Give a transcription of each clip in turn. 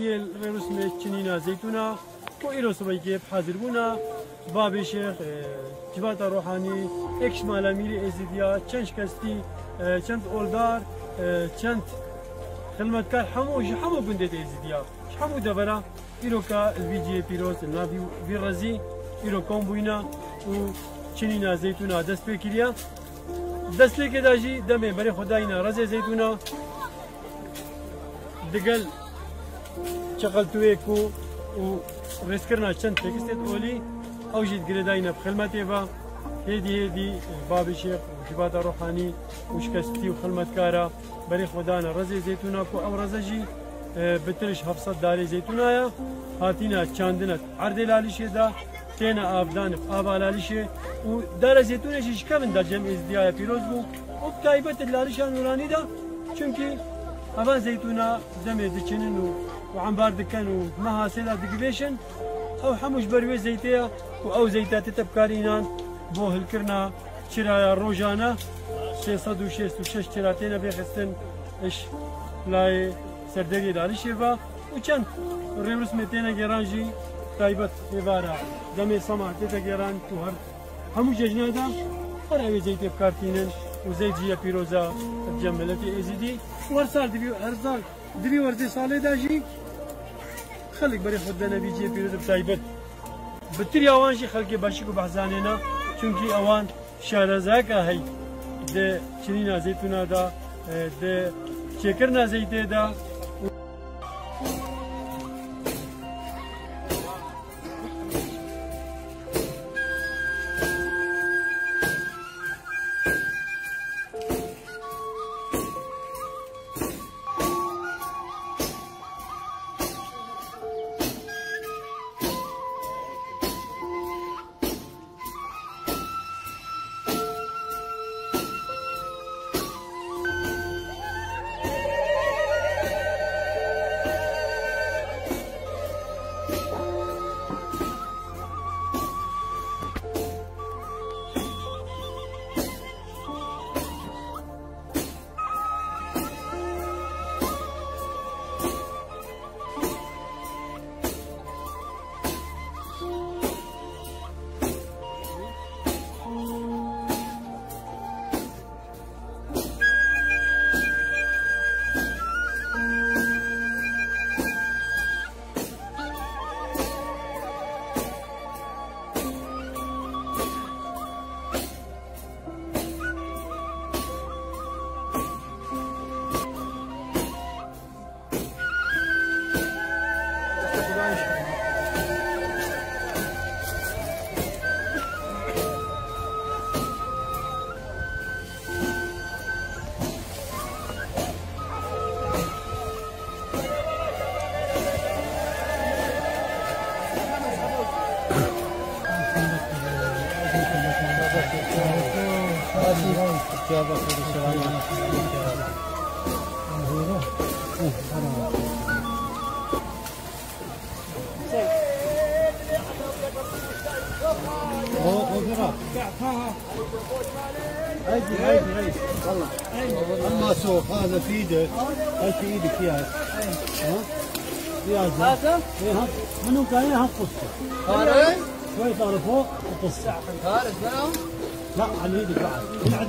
یل رسم چنین زیتونا کو ایروس بایگه حاضر بونا. با شیخ جوات روحانی اکش مالا میری ازیدیا چند شکستی چند اولدار چند خدمتکار همو جی همو گنده دی ازیدیا. همو دبرا ایرو که پیروز نابی وی رزی ایرو کم بوینا و چنین زیتونا دست بکریا دست بکر داجی دمه بری خداینا رز زیتونا دگل بكدا جي دمي بري خداينا رزي زيتونا دقل شغلتويكو و ريسكرنا چند تكستت اولي او جيت قرداينا بخلمتي با هيدي هيدي بابي شيخ وشباتا روحاني وشكستي وخلمتكارا بري خدانا رزي زيتونا كو او رزجي بترش هفصد داري زيتونا يا هاتينا چاندنت عردي لاليشي دا تينا آبدان آبا لاليشي و دار زيتونا شيش كمن دا جمع ازدياء بيروز بو و بتايبت اللاليشا نوراني دا چونكي هفان زيتونا زمي دچنن و وعنبار دكان ومها سيلا دقبيشن أو حموش بروي زيتيا و أو زيتات تبكارينان بو هلكرنا شرايا روجانا. 666 شراتينا بيخستن إش لاي سردري داري شيفا. وچند ريورس متينا جرانجي تايبت ايبارا دمي سما تيتا جران تو هر همو ججنا دا هر اوي زيت بكارتينن. وزيت جيا بيروزا جملتي إزيدي. ورسال دبي ارزال دبي ورزي سالي دا جي خلق بري خود نبي جي بيروزا بتايبت بتري اوان شي خلقي باشيكو بحزانينا چونكي اوان شارزاكا هي ده چنينا زيتونا هذا في إيدك في إيدك يا ها يا منو كان يها قصه خارج شوي طالع فوق وقصه خارج منهم لا على إيدك بعد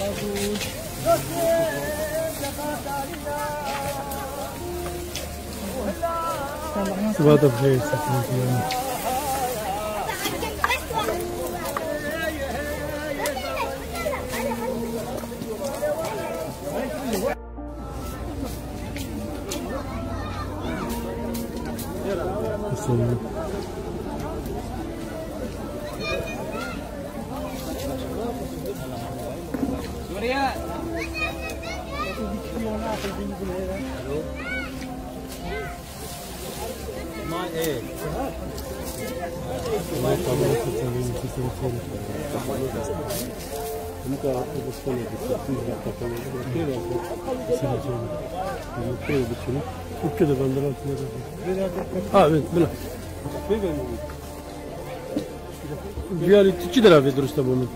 bagus It's a lot of nunca buscou na educação da Catalunha, aquele senatörü, Ukrayna bütünü, Türkiye'de benden altında da Ha evet, buna. Bir yerlik iki lira veriyoruz da bunu.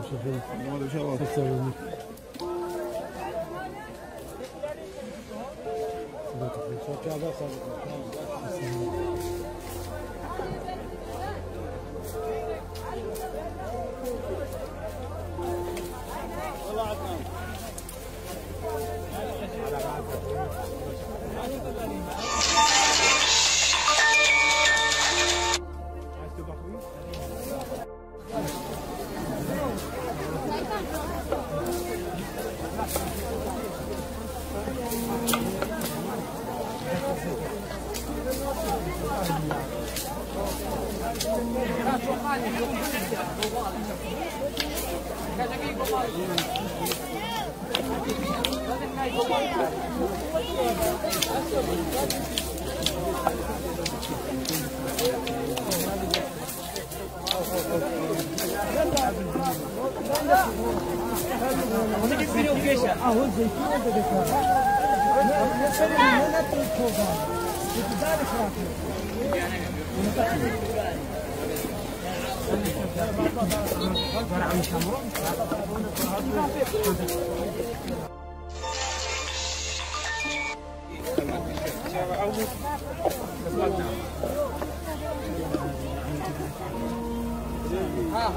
ابو من تساوي Ah,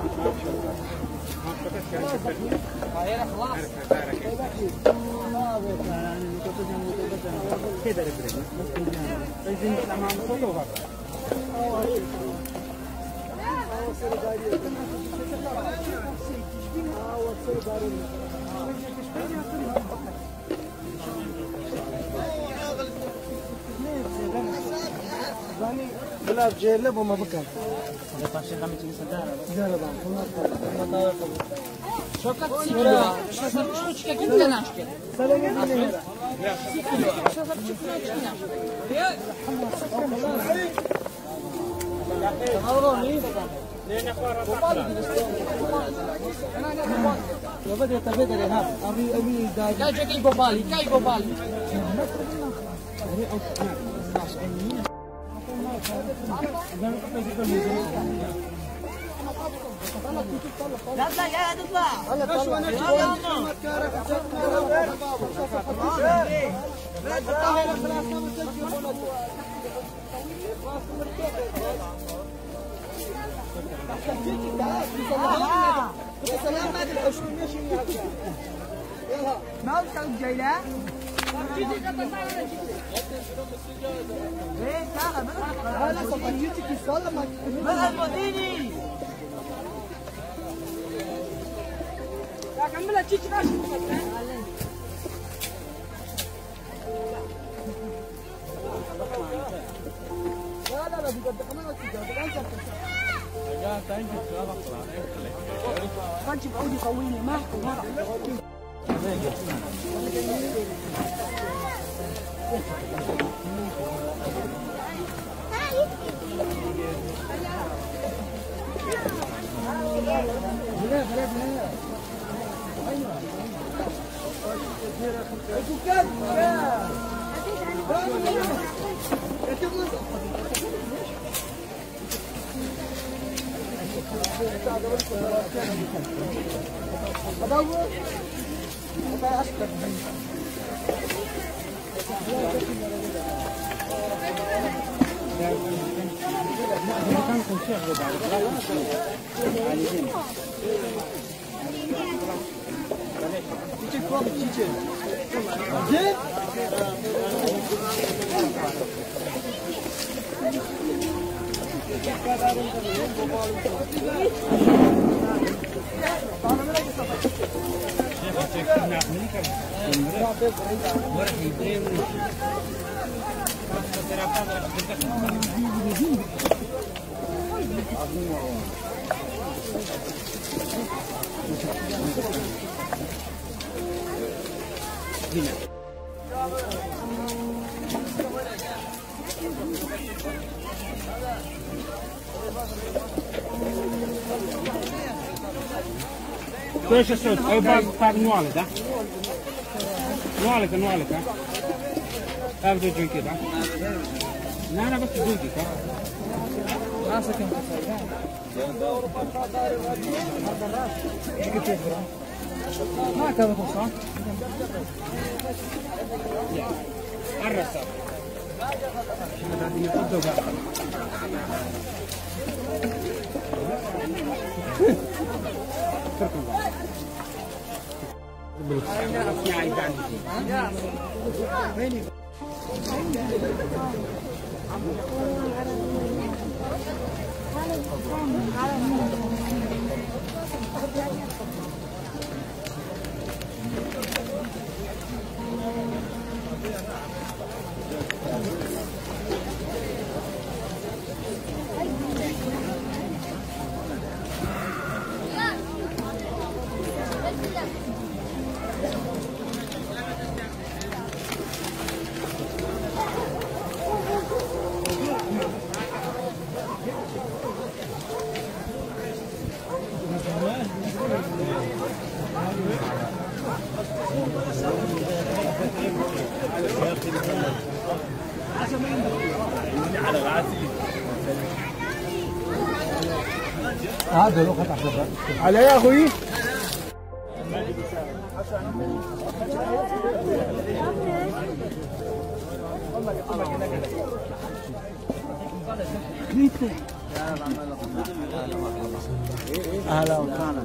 Solidariedade. Ah, o solidariedade. ثاني بلا جيل ابو ما بكر Şokat çıkıyor. Şokat çıkıyor. Çıkıyor. Ne naşke? Selam edin. Şokat çıkıyor. Çıkıyor. يا بدر تبدل ها ابي ابي داج لا جاك يبالي كاي يبالي يلا يا تطلع يلا ما وصلت جاي لا aiuti chi sta la macchina. Ma Almodini! La cammella ci ci va su رجاء تنجز لا مقطع ما تجيب عودي طويله ما ما راح Je kan adopted from kitchen. Okay? Thank you. bine. Tu ești așa, ai bag par nuale, da? Nuale, că nuale, da? Am de junkie, da? N-am avut junkie, da? Lasă că-mi da? Da, da. Cât e vreau? كذا لا انا بس بدون كذا هكذا فرصة الرسم على يا أخوي. أهلا وسهلا.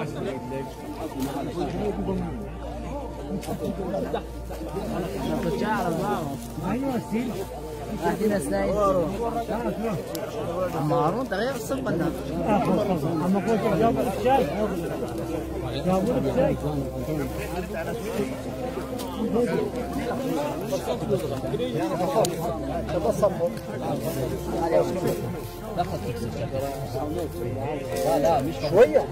إيش مارون تغير الصبح اما قلت جابوا لك شاي جابوا لك شاي شوية.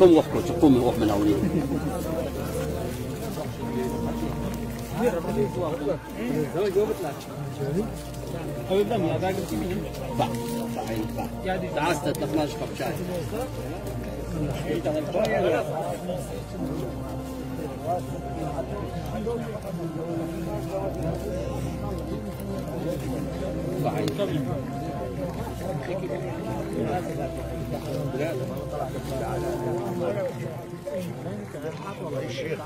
قوم وحكوا قوم وح من هوني الشيخ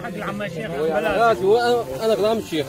با بعين با تعست تخلاش كب شاي بعين واحد العم الشيخ أنا غلام الشيخ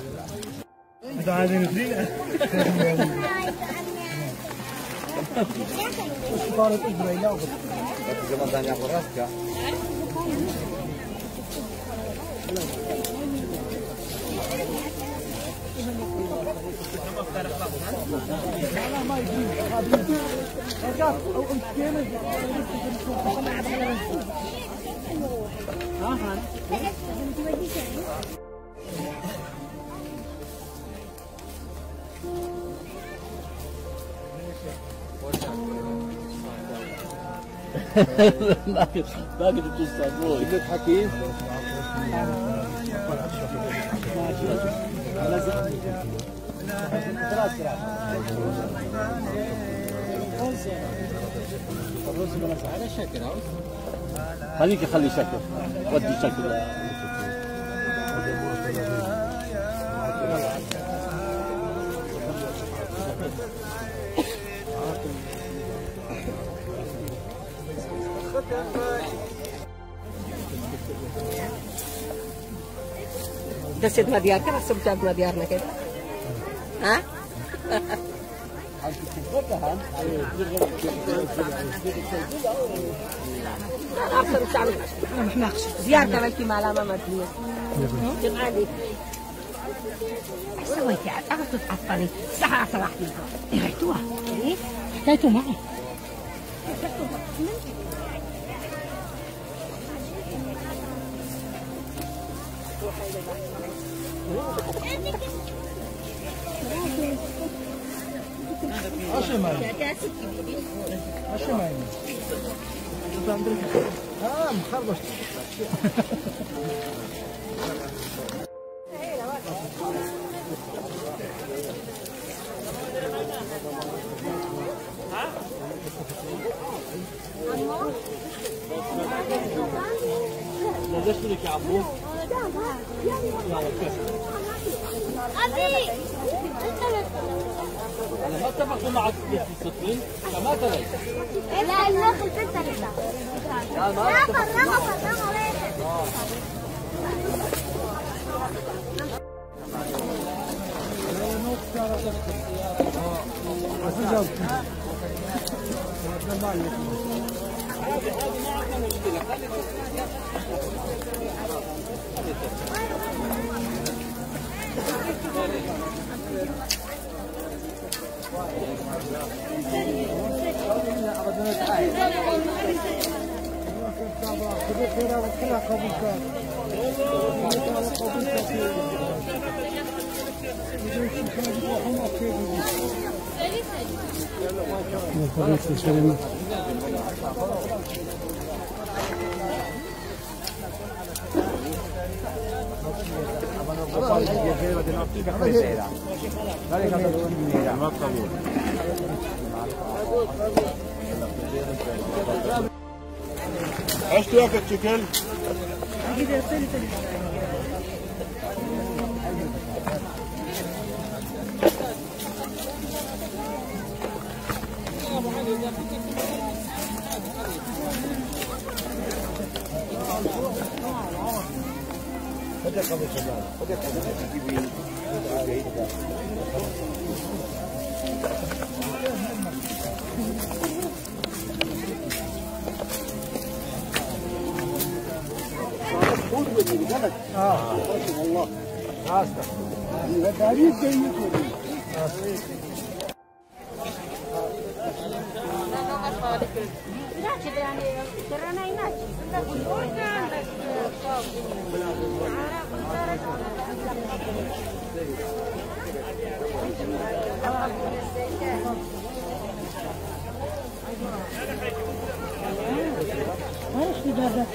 باقي باقي تستاذوه يقول حكيم خليك خلي شكل ودي شكل Da se gladijatora sam ta gladijarna kaj? Hah? مش عامل زيارة ملكي مع لامة مدينة جمعاني سويتي عاد أغطت عطاني ساعة صراحتي رأيتوها إيه حكيتوا معي أبي ما اتفقوا معك في الصدقين فما ترى لا لا في الفلتر لا Находится ширина. Allora, ما قبول إيش تاكل تشكل؟ Hadi kalın şunlar. Hadi kalın. اه والله اسف التاريخ جيد يعني درنا هناك طبعا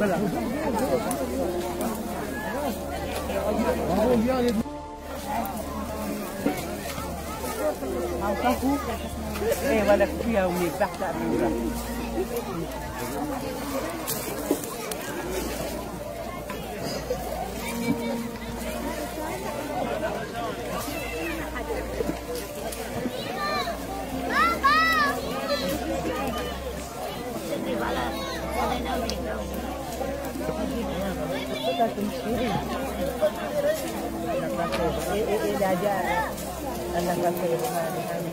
بلا ايه ولا فيها وميك تحت anak aku hari-hari.